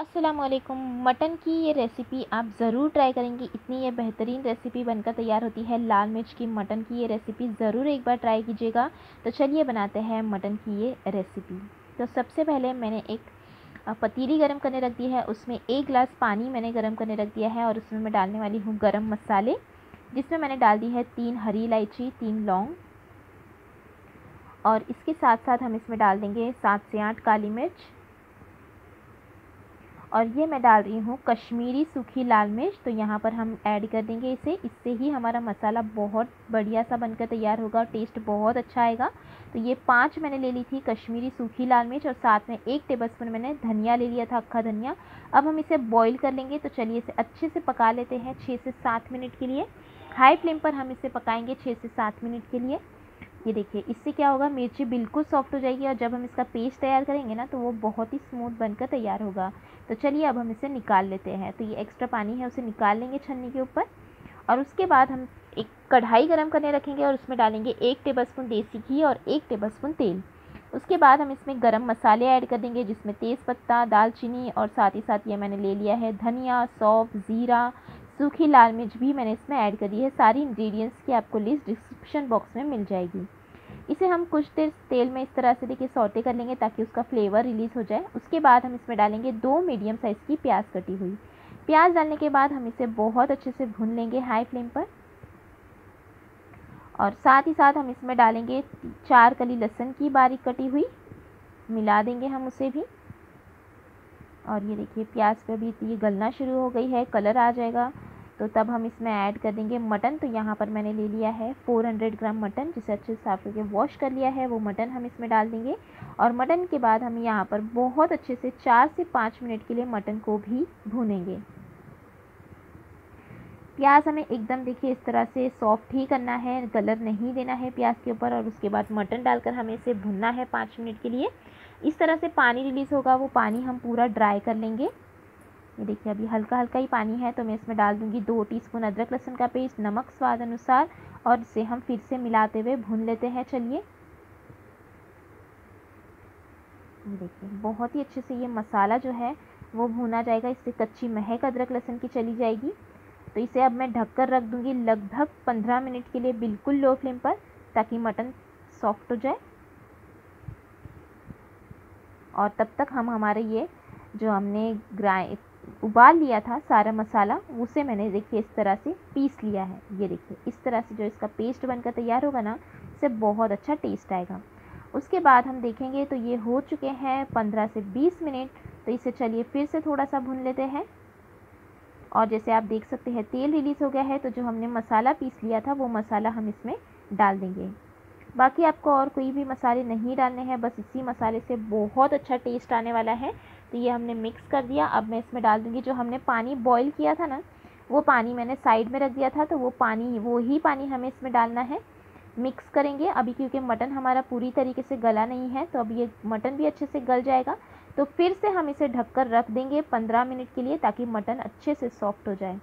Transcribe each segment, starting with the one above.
असलकुम मटन की ये रेसिपी आप ज़रूर ट्राई करेंगे। इतनी ये बेहतरीन रेसिपी बनकर तैयार होती है। लाल मिर्च की मटन की ये रेसिपी ज़रूर एक बार ट्राई कीजिएगा। तो चलिए बनाते हैं मटन की ये रेसिपी। तो सबसे पहले मैंने एक पतीली गरम करने रख दी है। उसमें एक गिलास पानी मैंने गर्म करने रख दिया है और उसमें मैं डालने वाली हूँ गर्म मसाले, जिसमें मैंने डाल दी है तीन हरी इलायची, तीन लौंग और इसके साथ साथ हम इसमें डाल देंगे सात से आठ काली मिर्च और ये मैं डाल रही हूँ कश्मीरी सूखी लाल मिर्च। तो यहाँ पर हम ऐड कर देंगे इसे। इससे ही हमारा मसाला बहुत बढ़िया सा बनकर तैयार होगा और टेस्ट बहुत अच्छा आएगा। तो ये पाँच मैंने ले ली थी कश्मीरी सूखी लाल मिर्च और साथ में एक टेबलस्पून मैंने धनिया ले लिया था, अक्खा धनिया। अब हम इसे बॉईल कर लेंगे। तो चलिए इसे अच्छे से पका लेते हैं छः से सात मिनट के लिए। हाई फ्लेम पर हम इसे पकाएँगे छः से सात मिनट के लिए। ये देखिए, इससे क्या होगा, मिर्ची बिल्कुल सॉफ्ट हो जाएगी और जब हम इसका पेस्ट तैयार करेंगे ना तो वो बहुत ही स्मूथ बनकर तैयार होगा। तो चलिए अब हम इसे निकाल लेते हैं। तो ये एक्स्ट्रा पानी है, उसे निकाल लेंगे छन्नी के ऊपर और उसके बाद हम एक कढ़ाई गर्म करने रखेंगे और उसमें डालेंगे एक टेबलस्पून देसी घी और एक टेबलस्पून तेल। उसके बाद हम इसमें गरम मसाले ऐड कर देंगे, जिसमें तेज़पत्ता, दालचीनी और साथ ही साथ ये मैंने ले लिया है धनिया, सौंफ, ज़ीरा सूखी लाल मिर्च भी मैंने इसमें ऐड कर है। सारी इंग्रेडिएंट्स की आपको लिस्ट डिस्क्रिप्शन बॉक्स में मिल जाएगी। इसे हम कुछ देर तेल में इस तरह से देखिए सौते कर लेंगे ताकि उसका फ्लेवर रिलीज़ हो जाए। उसके बाद हम इसमें डालेंगे दो मीडियम साइज़ की प्याज कटी हुई। प्याज डालने के बाद हम इसे बहुत अच्छे से भून लेंगे हाई फ्लेम पर। और साथ ही साथ हम इसमें डालेंगे चार कली लहसुन की बारीक कटी हुई। मिला देंगे हम उसे भी। और ये देखिए प्याज पे भी ये गलना शुरू हो गई है। कलर आ जाएगा। तो तब हम इसमें ऐड कर देंगे मटन। तो यहाँ पर मैंने ले लिया है 400 ग्राम मटन, जिसे अच्छे से साफ़ करके वॉश कर लिया है। वो मटन हम इसमें डाल देंगे। और मटन के बाद हम यहाँ पर बहुत अच्छे से चार से पाँच मिनट के लिए मटन को भी भूनेंगे। प्याज हमें एकदम देखिए इस तरह से सॉफ्ट ही करना है कलर नहीं देना है प्याज के ऊपर। और उसके बाद मटन डालकर हमें इसे भुनना है पाँच मिनट के लिए। इस तरह से पानी रिलीज़ होगा, वो पानी हम पूरा ड्राई कर लेंगे। ये देखिए, अभी हल्का हल्का ही पानी है तो मैं इसमें डाल दूँगी दो टीस्पून अदरक लहसुन का पेस्ट, नमक स्वाद अनुसार, और इसे हम फिर से मिलाते हुए भून लेते हैं, चलिए। देखिए, बहुत ही अच्छे से ये मसाला जो है, वो भुना जाएगा, इससे कच्ची महक अदरक लहसुन की चली जाएगी। तो इसे अब मैं ढककर रख दूँगी लगभग पंद्रह मिनट के लिए बिल्कुल लो फ्लेम पर, ताकि मटन सॉफ्ट हो जाए। और तब तक हम हमारे ये जो हमने ग्राइ उबाल लिया था सारा मसाला, उसे मैंने देखिए इस तरह से पीस लिया है। ये देखिए, इस तरह से जो इसका पेस्ट बनकर तैयार होगा ना, इससे बहुत अच्छा टेस्ट आएगा। उसके बाद हम देखेंगे तो ये हो चुके हैं पंद्रह से बीस मिनट। तो इसे चलिए फिर से थोड़ा सा भून लेते हैं। और जैसे आप देख सकते हैं, तेल रिलीज़ हो गया है तो जो हमने मसाला पीस लिया था, वो मसाला हम इसमें डाल देंगे। बाकी आपको और कोई भी मसाले नहीं डालने हैं, बस इसी मसाले से बहुत अच्छा टेस्ट आने वाला है। तो ये हमने मिक्स कर दिया। अब मैं इसमें डाल दूँगी जो हमने पानी बॉईल किया था ना, वो पानी मैंने साइड में रख दिया था तो वो पानी, वो ही पानी हमें इसमें डालना है। मिक्स करेंगे। अभी क्योंकि मटन हमारा पूरी तरीके से गला नहीं है तो अब ये मटन भी अच्छे से गल जाएगा। तो फिर से हम इसे ढककर रख देंगे पंद्रह मिनट के लिए, ताकि मटन अच्छे से सॉफ्ट हो जाए।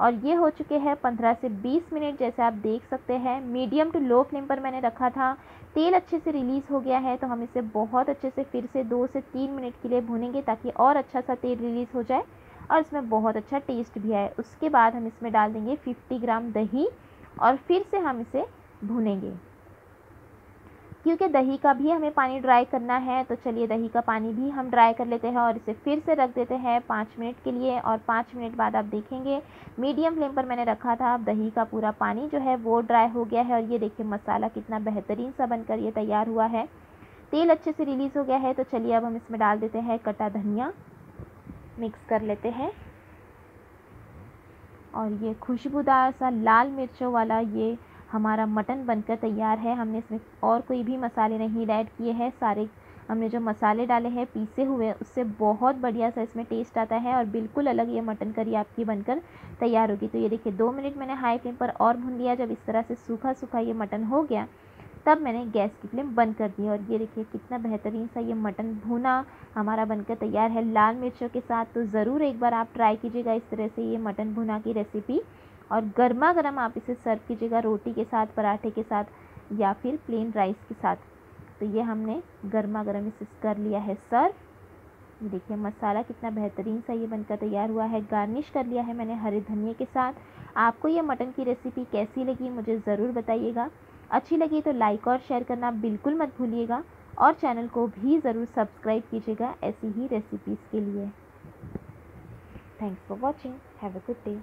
और ये हो चुके हैं पंद्रह से बीस मिनट जैसे आप देख सकते हैं। मीडियम टू लो फ्लेम पर मैंने रखा था। तेल अच्छे से रिलीज़ हो गया है तो हम इसे बहुत अच्छे से फिर से दो से तीन मिनट के लिए भूनेंगे ताकि और अच्छा सा तेल रिलीज़ हो जाए और इसमें बहुत अच्छा टेस्ट भी आए। उसके बाद हम इसमें डाल देंगे फिफ्टी ग्राम दही और फिर से हम इसे भूनेंगे। क्योंकि दही का भी हमें पानी ड्राई करना है तो चलिए दही का पानी भी हम ड्राई कर लेते हैं और इसे फिर से रख देते हैं पाँच मिनट के लिए और पाँच मिनट बाद आप देखेंगे मीडियम फ्लेम पर मैंने रखा था। अब दही का पूरा पानी जो है वो ड्राई हो गया है और ये देखिए मसाला कितना बेहतरीन सा बनकर ये तैयार हुआ है। तेल अच्छे से रिलीज़ हो गया है तो चलिए अब हम इसमें डाल देते हैं कटा धनिया। मिक्स कर लेते हैं। और ये खुशबूदार सा लाल मिर्चों वाला ये हमारा मटन बनकर तैयार है। हमने इसमें और कोई भी मसाले नहीं ऐड किए हैं। सारे हमने जो मसाले डाले हैं, पीसे हुए उससे बहुत बढ़िया सा इसमें टेस्ट आता है और बिल्कुल अलग ये मटन करी आपकी बनकर तैयार होगी। तो ये देखिए, दो मिनट मैंने हाई फ्लेम पर और भून लिया। जब इस तरह से सूखा सूखा ये मटन हो गया, तब मैंने गैस की फ्लेम बंद कर दी और ये देखिए कितना बेहतरीन सा ये मटन भुना हमारा बनकर तैयार है। लाल मिर्चों के साथ तो ज़रूर एक बार आप ट्राई कीजिएगा इस तरह से ये मटन भुना की रेसिपी और गर्मा गर्म आप इसे सर्व कीजिएगा रोटी के साथ, पराठे के साथ या फिर प्लेन राइस के साथ। तो ये हमने गर्मा गर्म इसे कर लिया है सर्व। देखिए मसाला कितना बेहतरीन सा ये बनकर तैयार हुआ है गार्निश कर लिया है मैंने हरे धनिए के साथ। आपको ये मटन की रेसिपी कैसी लगी मुझे ज़रूर बताइएगा। अच्छी लगी तो लाइक और शेयर करना बिल्कुल मत भूलिएगा और चैनल को भी ज़रूर सब्सक्राइब कीजिएगा ऐसी ही रेसिपीज़ के लिए। Thanks for watching have a good day